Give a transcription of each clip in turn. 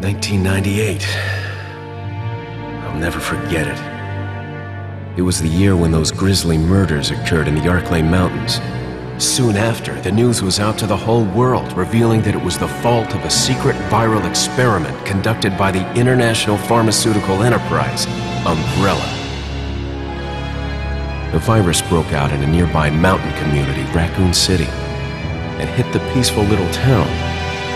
1998. I'll never forget it. It was the year when those grisly murders occurred in the Arklay Mountains. Soon after, the news was out to the whole world, revealing that it was the fault of a secret viral experiment conducted by the international pharmaceutical enterprise, Umbrella. The virus broke out in a nearby mountain community, Raccoon City, and hit the peaceful little town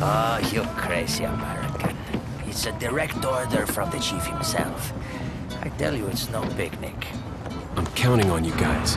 Ah, oh, you crazy American. It's a direct order from the chief himself. I tell you, it's no picnic. I'm counting on you guys.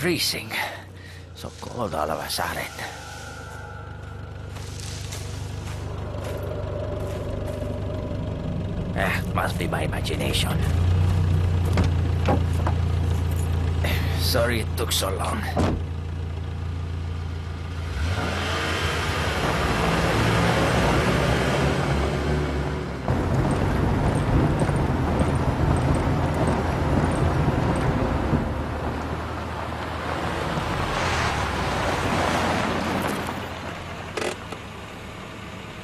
Freezing. So cold all of a sudden. Eh, must be my imagination. Sorry it took so long.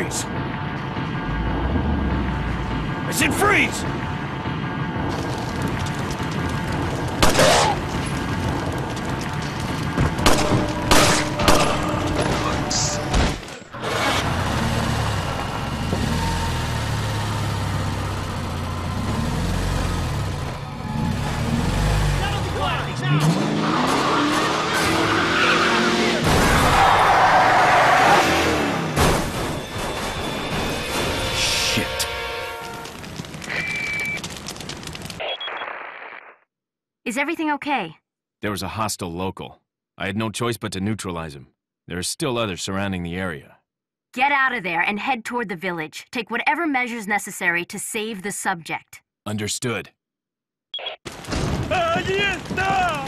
Freeze! I said freeze! Everything okay? There was a hostile local. I had no choice but to neutralize him. There are still others surrounding the area. Get out of there and head toward the village. Take whatever measures necessary to save the subject. Understood. ¡Allí está!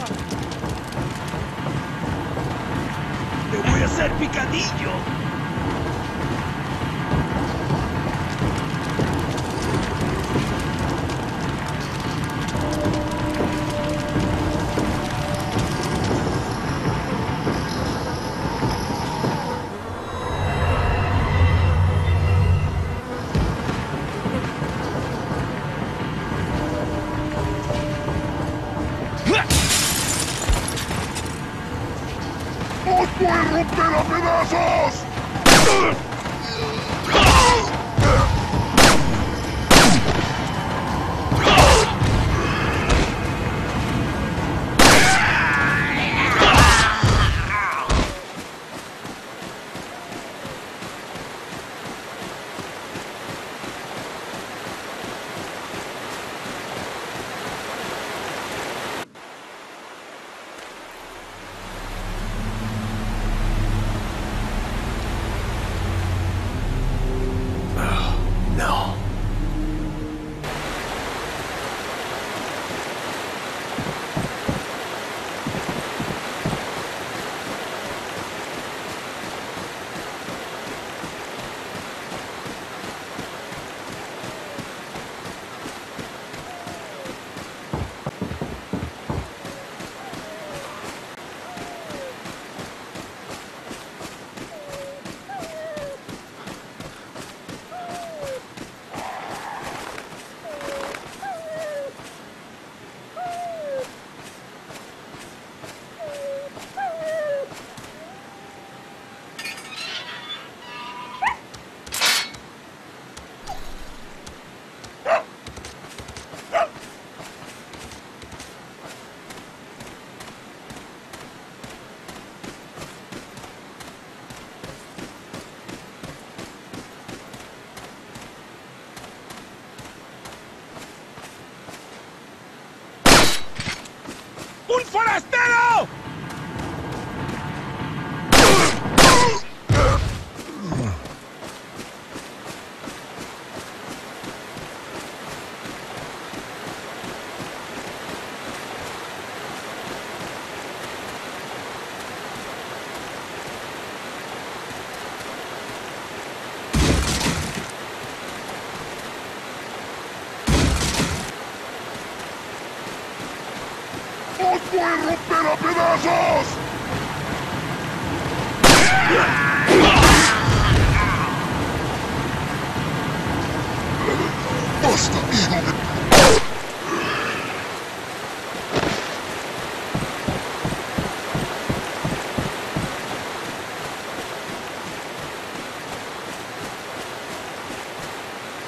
¡Te voy a hacer picadillo!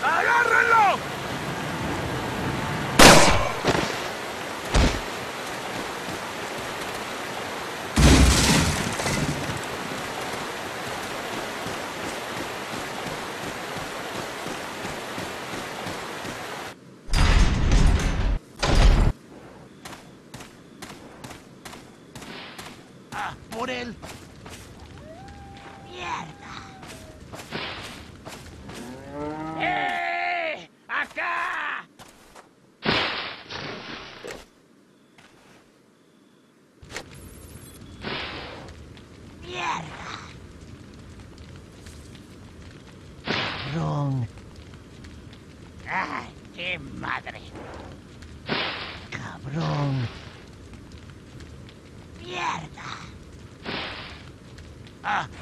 ¡Agárrenlo!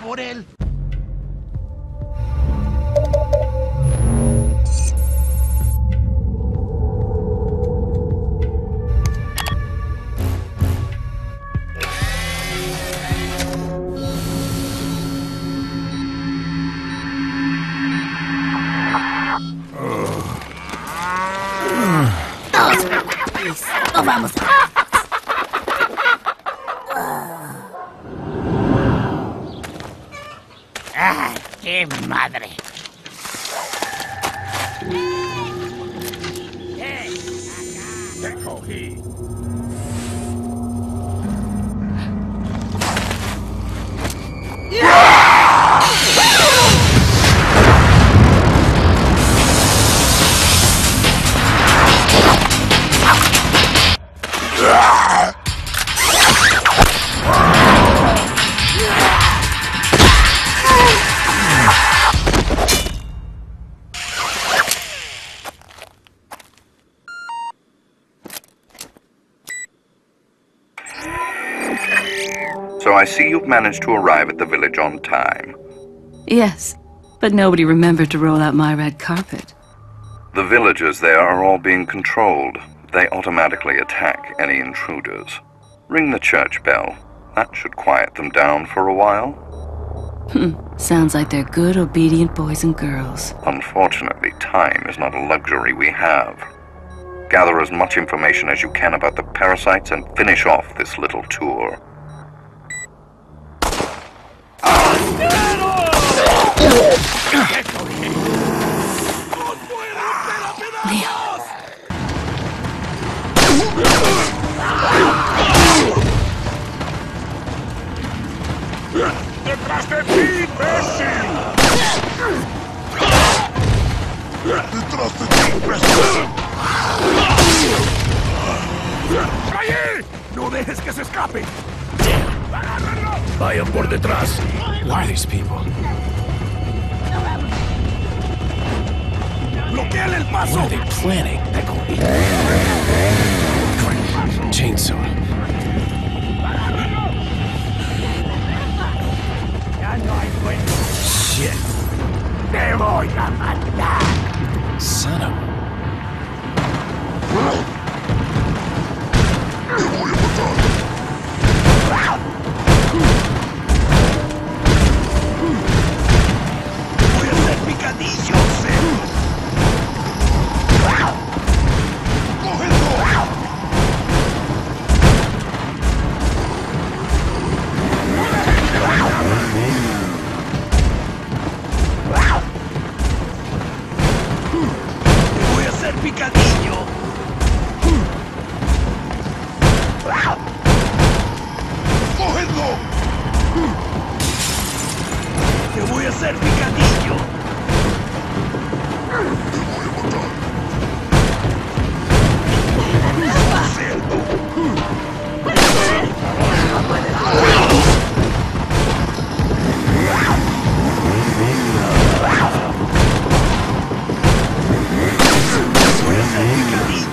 Por él. I see you've managed to arrive at the village on time. Yes, but nobody remembered to roll out my red carpet. The villagers there are all being controlled. They automatically attack any intruders. Ring the church bell. That should quiet them down for a while. Hmm. Sounds like they're good, obedient boys and girls. Unfortunately, time is not a luxury we have. Gather as much information as you can about the parasites and finish off this little tour. De ti, imbécil! ¡Detrás de ti, imbécil! ¡Allí! ¡No dejes que se escape! Vayan por detrás. Who are these people? ¡Bloqueale el paso! What are they planning? Chainsaw. Son of ¡Te voy a hacer picadillo! ¡Cógelo! ¡Te voy a hacer picadillo! ¡Cerdo! A